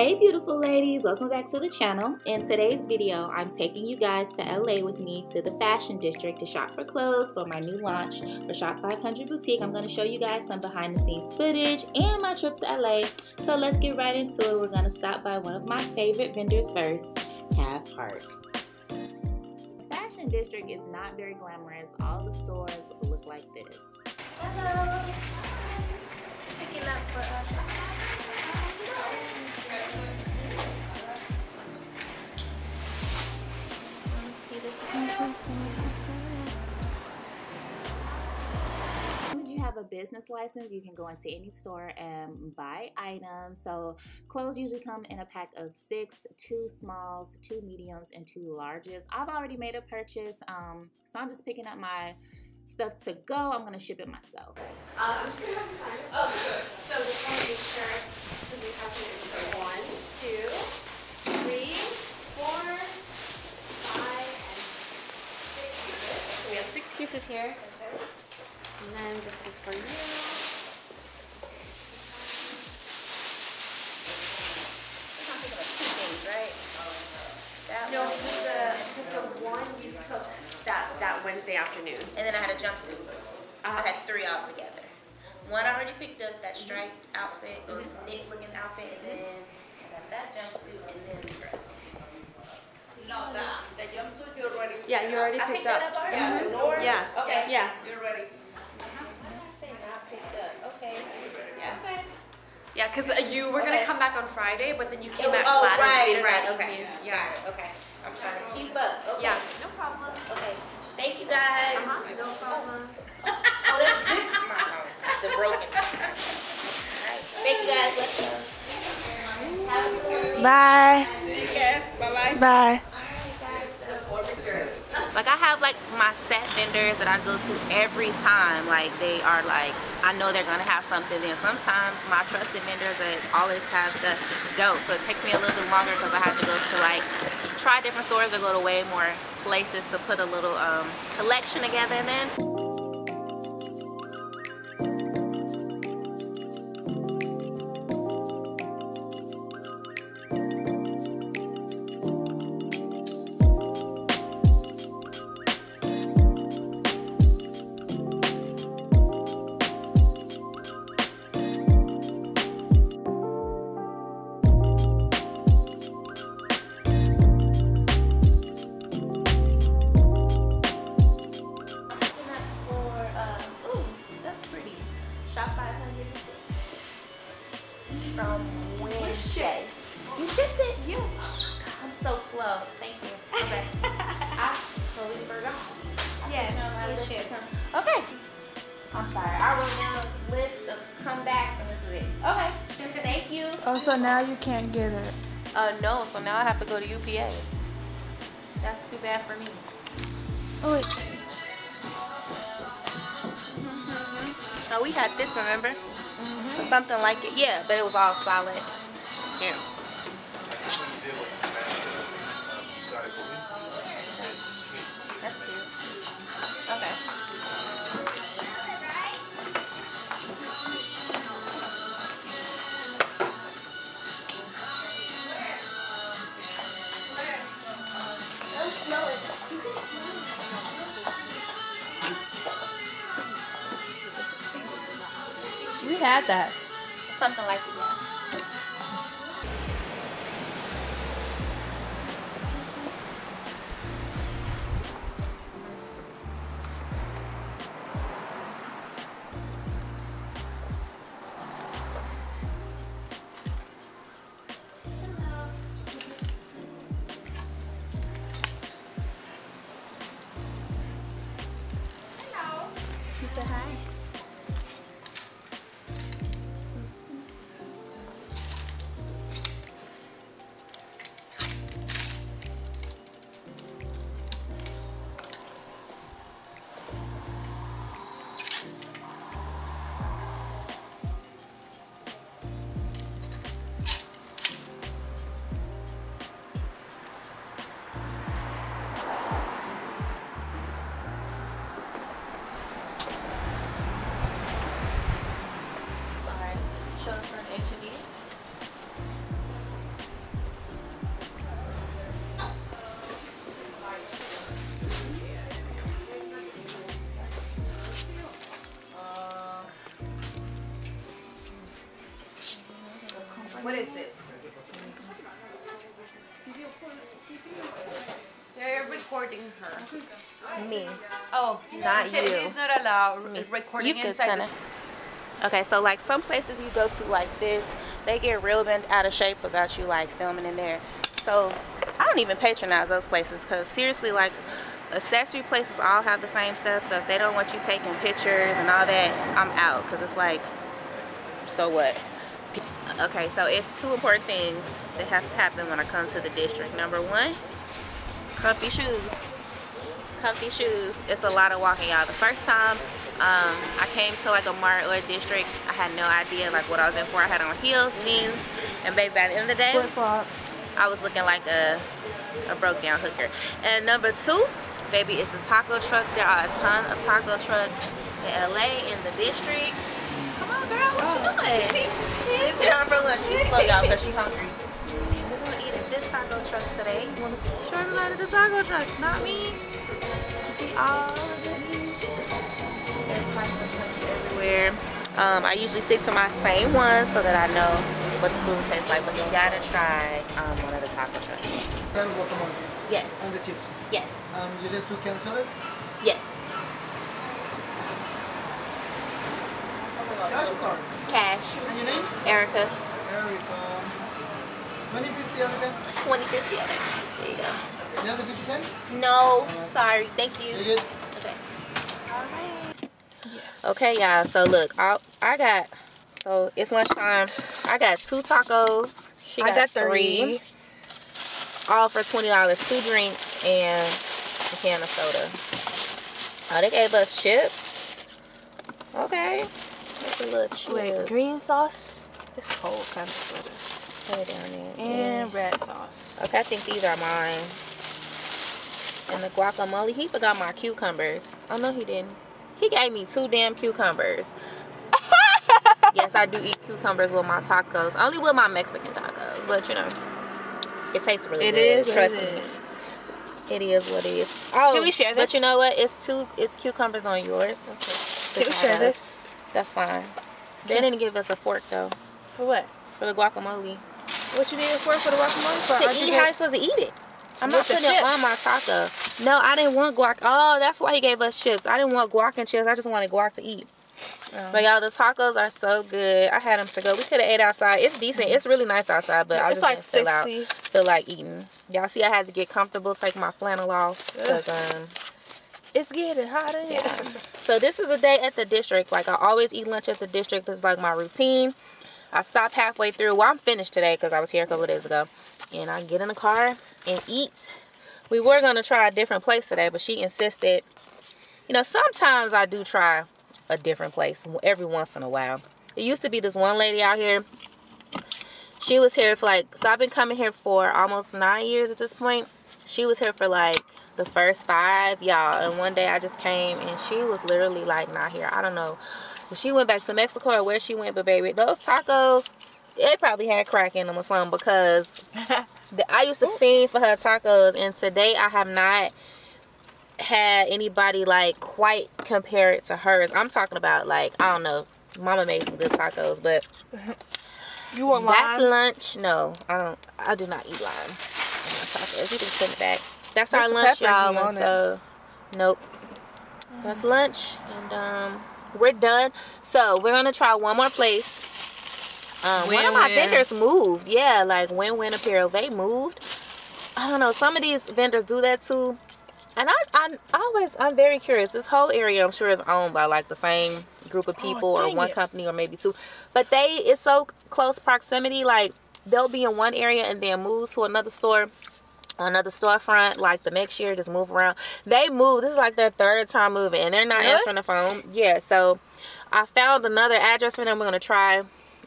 Hey beautiful ladies, welcome back to the channel. In today's video, I'm taking you guys to LA with me to the fashion district to shop for clothes for my new launch for Shop 500 Boutique. I'm going to show you guys some behind the scenes footage and my trip to LA. So let's get right into it. We're going to stop by one of my favorite vendors first, Have Heart. The fashion district is not very glamorous. All the stores look like this. Hello. Picking up for us. Have a business license, you can go into any store and buy items. So clothes usually come in a pack of six, two smalls, two mediums, and two larges. I've already made a purchase, um, so I'm just picking up my stuff to go. I'm gonna ship it myself. Uh, I'm just gonna have the. Oh, good. So this one is shirt. Because we have to one, two, three, four, five, and six pieces. So we have six pieces here. And then this is for you. No, because the, because the one you took that, that Wednesday afternoon. And then I had a jumpsuit. Uh, I had three all together. One I already picked up, that striped outfit, or knit looking outfit, and then I got that jumpsuit and then the dress. No, the, the jumpsuit you already Yeah, you already I picked picked up. up already? Yeah, the Nord. Yeah. Okay. Yeah. You're ready. Why did I say not picked up? Okay. Yeah. Okay. Yeah, because you were Okay. gonna come back on Friday, but then you came Oh, back oh, later right, later right, that okay. evening. Yeah. Okay. I'm trying to keep up. Okay. Yeah. No problem. Okay. Thank you guys. Uh-huh. No problem. Oh, that's this is my phone. The broken. Alright. Thank you guys. Let's go. Have a good. Bye. Take care. Bye bye. Bye. Like I have like my set vendors that I go to every time. Like they are like I know they're gonna have something. Then sometimes my trusted vendors that always have stuff don't. So it takes me a little bit longer because I have to go to like try different stores or go to way more places to put a little um, collection together. Then I'm sorry. I wrote down a list of comebacks and this is it. Okay. Thank you. Oh, so now you can't get it. Uh, no, so now I have to go to UPS. That's too bad for me. Oh, wait. Oh, we had this, remember? Or something like it. Yeah, but it was all solid. Yeah. We had that. Something like it, What is it? They're recording her. Me. Oh, Not she- you. She's not allowed recording You inside. Okay, so like some places you go to like this, they get real bent out of shape about you like filming in there. So I don't even patronize those places because seriously, like accessory places all have the same stuff. So if they don't want you taking pictures and all that, I'm out because it's like, so what? Okay, so it's two important things that has to happen when I come to the district. Number one, comfy shoes comfy shoes. It's a lot of walking, y'all. The first time um, I came to like a mart or a district, I had no idea like what I was in for. I had on heels, jeans, and baby, by the end of the day. I was looking like a, a broke down hooker. And number two, baby, it's the taco trucks. There are a ton of taco trucks in LA, in the district. Come on, girl, what you doing? it's time for lunch. She's slow, y'all, because she hungry. We're gonna eat at this taco truck today. You wanna show everybody the taco truck, not me. See all of the goodies. There's taco trucks everywhere. Um, I usually stick to my same one so that I know what the food tastes like, but you gotta try um, one of the taco trucks. Then guacamole Yes, and the chips. yes, Um, you said two canceles. yes. Cash or card? Cash. And your name? Erica, Erica. Twenty fifty Erica. 2050. There you go. You have the fifty cents? No, sorry. Thank you. You good? Okay. All right. Okay, y'all. So look, I I got so it's lunchtime. I got two tacos. She I got, got three. three. All for twenty dollars. Two drinks and a can of soda. Oh, they gave us chips. Okay. A little. Wait, green sauce. It's cold kind of sweater. Put it down there. And red sauce. Okay, I think these are mine. And the guacamole. He forgot my cucumbers. Oh no, he didn't. He gave me two damn cucumbers. yes, I do eat cucumbers with my tacos. Only with my Mexican tacos, but you know, it tastes really It good. Is Trust it me. Is it is what it is. Oh, Can we share this? But you know what? It's two. It's cucumbers on yours. Can we share this? That's fine. They didn't give us a fork though For what? for the guacamole. What you did for for the guacamole? For to eat how you supposed to eat it. I'm not putting it on my taco. No, I didn't want guac. Oh, that's why he gave us chips. I didn't want guac and chips. I just wanted guac to eat. Oh. But y'all, the tacos are so good. I had them to go. We could have ate outside. It's decent. It's really nice outside, but I just like feel out. Feel like eating. Y'all see, I had to get comfortable, take my flannel off, cause um. It's getting hot in here. So this is a day at the district. Like I always eat lunch at the district. This is like my routine. I stop halfway through. Well, I'm finished today because I was here a couple of days ago. And I get in the car and eat. We were going to try a different place today, but she insisted. You know, sometimes I do try a different place every once in a while. It used to be this one lady out here. She was here for like, so I've been coming here for almost nine years at this point. She was here for like the first five, y'all. And one day I just came and she was literally like not here. I don't know. If she went back to Mexico or where she went, but baby, those tacos, they probably had crack in them or something because the, I used to fiend for her tacos. And today I have not had anybody like quite compare it to hers. I'm talking about like, I don't know. Mama made some good tacos, but You want that's lime? lunch. No, I don't. I do not eat lime. tacos. You can send it back. That's There's our lunch, y'all. And want it. so, nope. That's lunch, and um, we're done. So we're gonna try one more place. Um, one of my Win-win. vendors moved. Yeah, like Win Win Apparel. They moved. I don't know. Some of these vendors do that too. And I, I always, I'm very curious. This whole area, I'm sure, is owned by like the same group of people or Oh, dang one it. company or maybe two. But they, it's so close proximity. Like they'll be in one area and then move to another store, another storefront. Like the next year, just move around. They move. This is like their third time moving, and they're not Really? answering the phone. Yeah. So I found another address for them. We're gonna try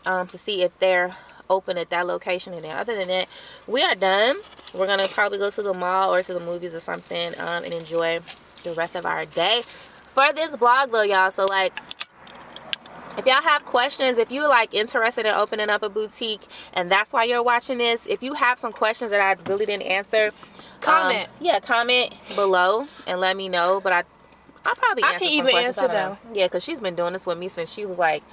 um, to see if they're open at that location. And then other than that, we are done. We're gonna probably go to the mall or to the movies or something um, and enjoy the rest of our day. For this vlog though, y'all, so like if y'all have questions, if you're like interested in opening up a boutique and that's why you're watching this, if you have some questions that I really didn't answer, Comment. um, yeah, comment below and let me know. But I, I'll probably I can even answer them. Yeah, because she's been doing this with me since she was like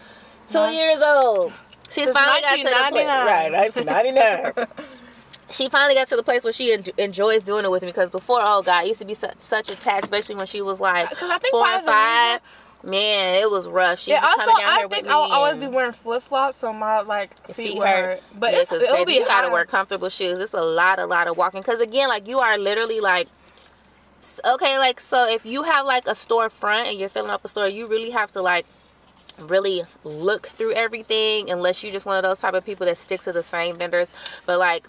two years old. She's Since finally got to the place. 1999. Right, 1999. she finally got to the place where she en- enjoys doing it with me because before, oh god, it used to be such, such a task, especially when she was like four part and five. Man, it was rough. She Yeah. was Also, coming down I here think I'll always be wearing flip flops, so my like feet, feet hurt. But Yeah, it's it'll baby, be you gotta hard. wear comfortable shoes. It's a lot, a lot of walking. Cause again, like you are literally like, okay, like so if you have like a storefront and you're filling up a store, you really have to like really look through everything unless you're just one of those type of people that stick to the same vendors. But like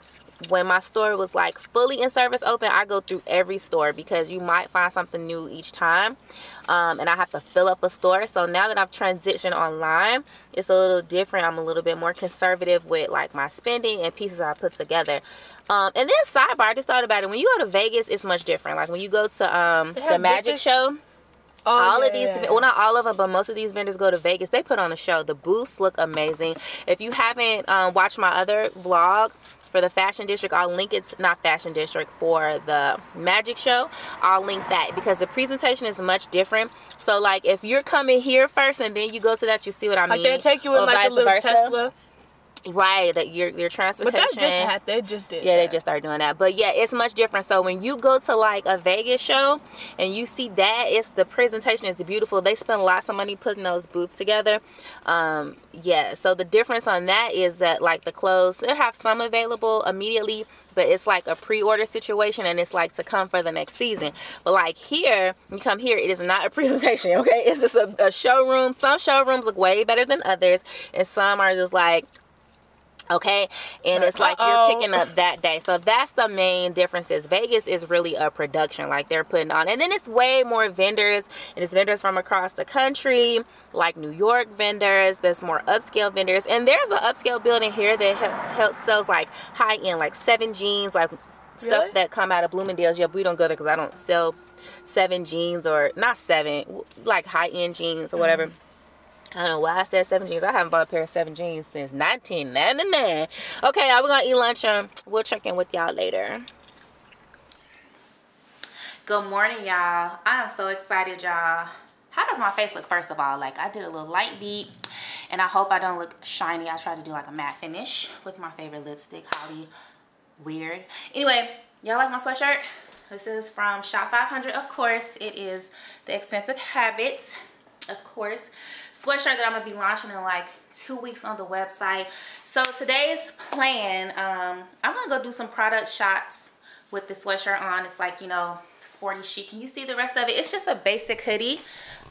when my store was like fully in service open, I go through every store because you might find something new each time. Um, and I have to fill up a store. So now that I've transitioned online, it's a little different. I'm a little bit more conservative with like my spending and pieces I put together. Um, and then sidebar, I just thought about it. When you go to Vegas, it's much different. Like when you go to um, the magic show Oh, all yeah, of these yeah, yeah. well not all of them but most of these vendors go to vegas they put on a show the booths look amazing if you haven't um, watched my other vlog for the fashion district i'll link it's not fashion district for the magic show i'll link that because the presentation is much different so like if you're coming here first and then you go to that you see what i mean Like they take you in or like a little versa. Tesla. Right that your your But transportation that just had they just did. yeah, they just started doing that. But yeah, it's much different. So when you go to like a Vegas show and you see that, it's the presentation is beautiful. They spend lots of money putting those booths together. Um, yeah, so the difference on that is that like the clothes, they have some available immediately, but it's like a pre-order situation and it's like to come for the next season. But like here, you come here, it is not a presentation, okay? It's just a, a showroom. Some showrooms look way better than others, and some are just like okay? And uh, it's like Uh-oh. you're picking up that day. So that's the main difference is vegas is really a production like they're putting on. And then it's way more vendors and it's vendors from across the country like new york vendors there's more upscale vendors. And there's an upscale building here that helps, helps sells like high-end like seven jeans like stuff Really? that come out of bloomingdale's. Yeah we don't go there because i don't sell seven jeans or not seven like high-end jeans or whatever mm-hmm. I don't know why I said seven jeans. I haven't bought a pair of seven jeans since 1999. Okay, y'all, we're gonna eat lunch and we'll check in with y'all later. Good morning, y'all. I am so excited, y'all. How does my face look, first of all? Like, I did a little light beat, and I hope I don't look shiny. I tried to do like a matte finish with my favorite lipstick, Holly Weird. Anyway, y'all like my sweatshirt? This is from Shop 500, of course. It is the Expensive Habits, of course. Sweatshirt that I'm to be launching in like two weeks on the website. So today's plan, um, I'm to go do some product shots with the sweatshirt on. It's like, you know, sporty chic. Can you see the rest of it? It's just a basic hoodie.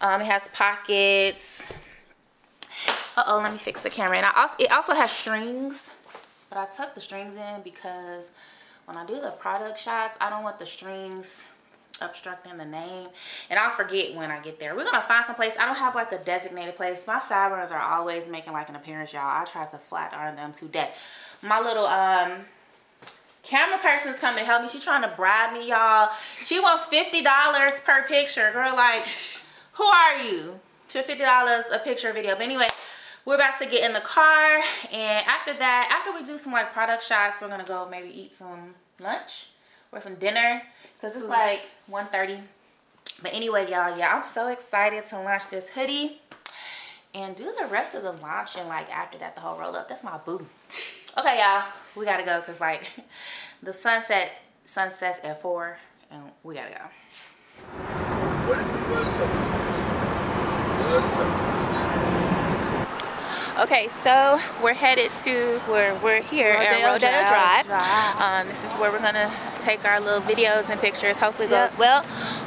Um, it has pockets. Uh-oh, let me fix the camera. And I also, it also has strings. But I tuck the strings in because when I do the product shots, I don't want the strings obstructing the name. And I'll forget when I get there. We're to find some place. I don't have like a designated place. My sideburns are always making like an appearance, y'all. I tried to flat iron them today. My little um camera person's come to help me. She's trying to bribe me, y'all. She wants $50 per picture. Girl, like, who are you? To $50 a picture video. But anyway, we're about to get in the car. And after that, after we do some like product shots, we're to go maybe eat some lunch or some dinner. Because it's like 1.30. But anyway, y'all, yeah, I'm so excited to launch this hoodie. And do the rest of the launch and like after that, the whole roll up. That's my boo. Okay, y'all, we gotta go because like the sunset sunsets at four and we gotta go. What if it was something If it was something Okay, so we're headed to where we're here at Rodeo Rodeo Drive. Drive. Um, this is where we're gonna take our little videos and pictures. Hopefully it goes well.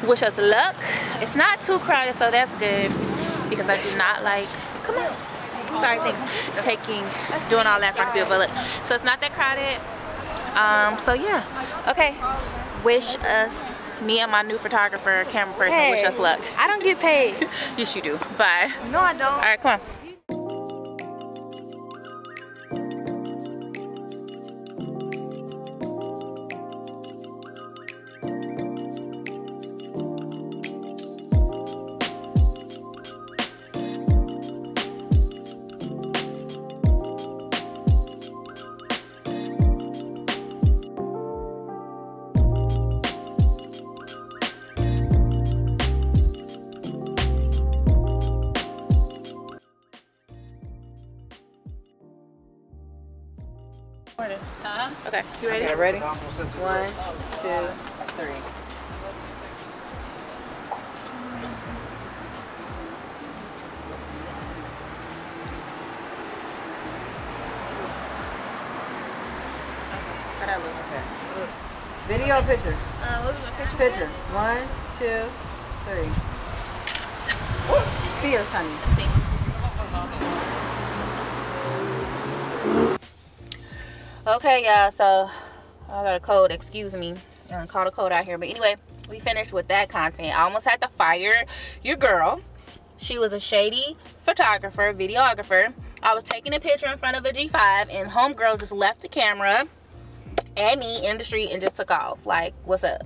Wish us luck. It's not too crowded, so that's good because I do not like. Come on. Sorry, thanks. Taking, doing all that for the but look. So it's not that crowded. Um, so yeah. Okay. Wish us, me and my new photographer, camera person, wish us luck. I don't get paid. Yes, you do. Bye. No, I don't. All right, come on. Okay, you ready? Okay, ready? I'm more sensitive. One, two, three. How that? Okay. Video or picture? Uh, what was my picture? Picture. One, two, three. Fierce, honey. Okay, y'all. So I got a code. Excuse me. I called a code out here, but anyway, we finished with that content. I almost had to fire your girl. She was a shady photographer, videographer. I was taking a picture in front of a G5, and homegirl just left the camera at me in the street and just took off. Like, what's up?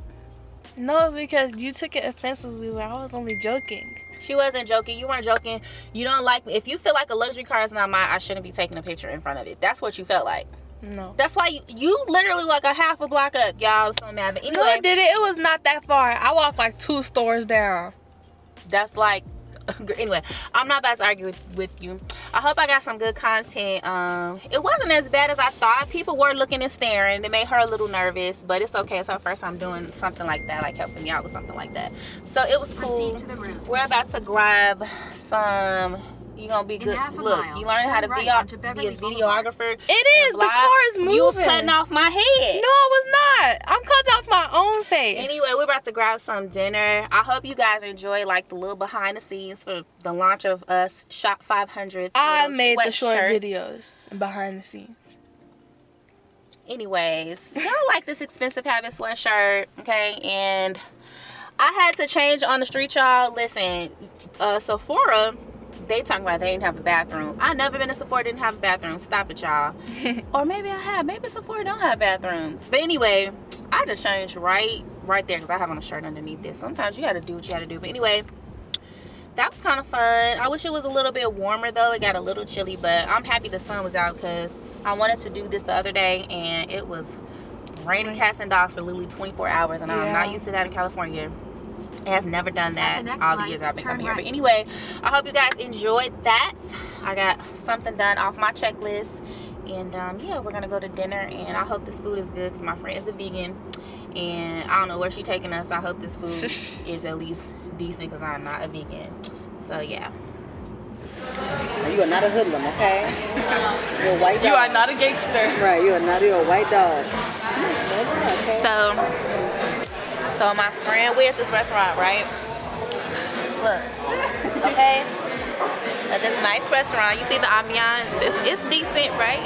No, because you took it offensively. When I was only joking. She wasn't joking. You weren't joking. You don't like me. If you feel like a luxury car is not mine, I shouldn't be taking a picture in front of it. That's what you felt like. No. That's why you, you literally like a half a block up, y'all. I was so mad. But No, I anyway, did it. It was not that far. I walked like two stores down. that's like anyway i'm not about to argue with, with you i hope i got some good content um it wasn't as bad as i thought people were looking and staring it made her a little nervous but it's okay it's her first time I'm doing something like that like helping me out with something like that so it was cool we're about to grab some you gonna be good look you learn how to video, be a videographer It is. The car is moving. you was cutting off my head No, I was not. I'm cutting off my own face. Anyway, we're about to grab some dinner. I hope you guys enjoy like the little behind the scenes for the launch of us Shop 500. I made the short sweatshirt. videos and behind the scenes. Anyways, y'all like this expensive habit sweatshirt, okay? And I had to change on the street, y'all. Listen, uh, Sephora, they talking about they didn't have a bathroom. I never been to Sephora didn't have a bathroom. Stop it, y'all. or maybe I have. Maybe Sephora don't have bathrooms. But anyway, I just changed right, right there because I have on a shirt underneath this. Sometimes you got to do what you got to do. But anyway, that was kind of fun. I wish it was a little bit warmer though. It got a little chilly, but I'm happy the sun was out because I wanted to do this the other day and it was raining cats and dogs for literally 24 hours, and I'm not used to that in California. It has never done that all the years I've been coming here. But anyway, I hope you guys enjoyed that. I got something done off my checklist. And um, yeah, we're gonna go to dinner, and I hope this food is good because my friend is a vegan, and I don't know where she's taking us. I hope this food is at least decent because I'm not a vegan. So yeah. You are not a hoodlum, okay? You're a white dog. You are not a gangster. Right, you are not you're a white dog. So, so my friend, we're at this restaurant, right? Look, okay. At this nice restaurant, you see the ambiance. It's, it's decent, right?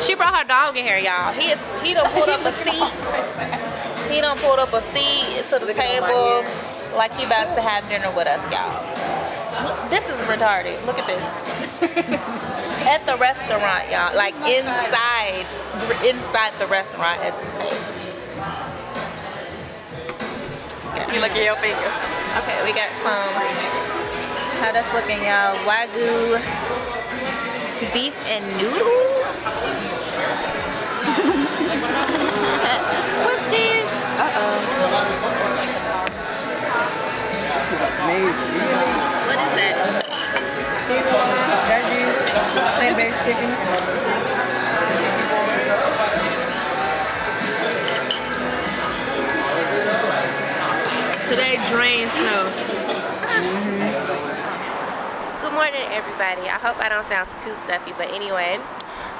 She brought her dog in here, y'all. He is, he done pulled up a seat. He done pulled up a seat to the table, like he about to have dinner with us, y'all. This is retarded. Look at this. at the restaurant, y'all. Like inside, inside the restaurant at the table. You look at your fingers. Okay, we got some. How that's looking, y'all? Wagyu beef and noodles. Whoopsies. Uh oh. What is that? Veggies, plant-based chicken. Drain snow. Good morning, everybody. I hope I don't sound too stuffy, but anyway,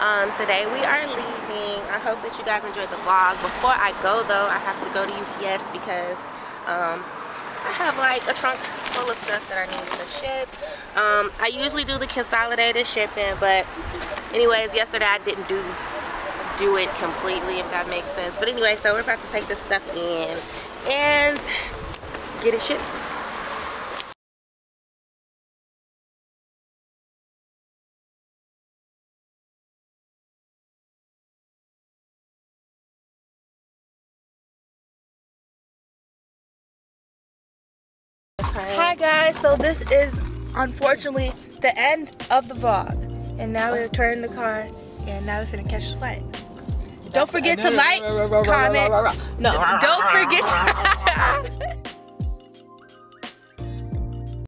um, today we are leaving. I hope that you guys enjoyed the vlog. Before I go, though, I have to go to UPS because um, I have like a trunk full of stuff that I need to ship. Um, I usually do the consolidated shipping, but anyways, yesterday I didn't do do it completely, if that makes sense. But anyway, so we're about to take this stuff in and get it shipped. Hi guys, so this is unfortunately the end of the vlog. And now we're turning the car and now we're finna catch the flight. Don't forget to like, comment. No. Don't forget to